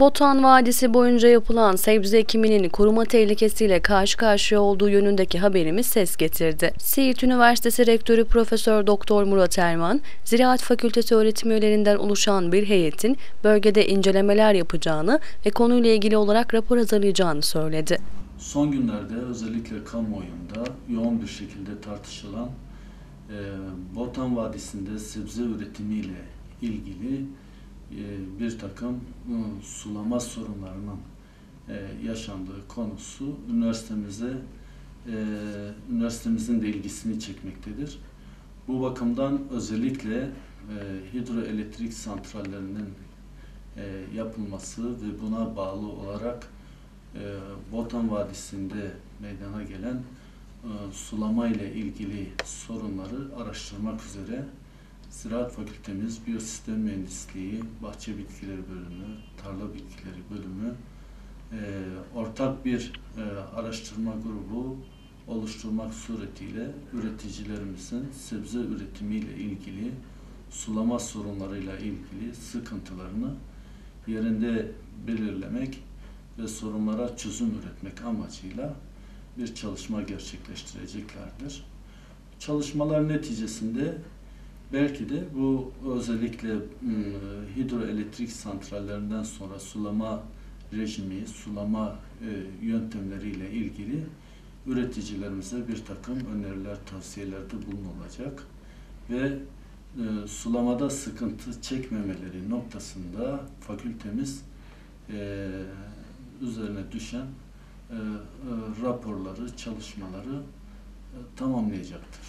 Botan Vadisi boyunca yapılan sebze ekiminin koruma tehlikesiyle karşı karşıya olduğu yönündeki haberimiz ses getirdi. Siirt Üniversitesi Rektörü Profesör Doktor Murat Erman, Ziraat Fakültesi öğretim üyelerinden oluşan bir heyetin bölgede incelemeler yapacağını ve konuyla ilgili olarak rapor hazırlayacağını söyledi. Son günlerde özellikle kamuoyunda yoğun bir şekilde tartışılan e, Botan Vadisi'nde sebze üretimiyle ilgili bir takım e, sulama sorunlarının e, yaşandığı konusu üniversitemize e, üniversitemizin de ilgisini çekmektedir. Bu bakımdan özellikle e, hidroelektrik santrallerinin e, yapılması ve buna bağlı olarak e, Botan Vadisi'nde meydana gelen e, sulama ile ilgili sorunları araştırmak üzere Ziraat Fakültemiz Biyosistem Mühendisliği, Bahçe Bitkileri Bölümü, Tarla Bitkileri Bölümü e, ortak bir e, araştırma grubu oluşturmak suretiyle üreticilerimizin sebze üretimiyle ilgili sulama sorunlarıyla ilgili sıkıntılarını yerinde belirlemek ve sorunlara çözüm üretmek amacıyla bir çalışma gerçekleştireceklerdir. Çalışmalar neticesinde belki de bu özellikle ım, hidroelektrik santrallerinden sonra sulama rejimi, sulama e, yöntemleriyle ilgili üreticilerimize bir takım öneriler, tavsiyelerde bulunulacak ve e, sulamada sıkıntı çekmemeleri noktasında fakültemiz üzerine düşen raporları, çalışmaları e, tamamlayacaktır.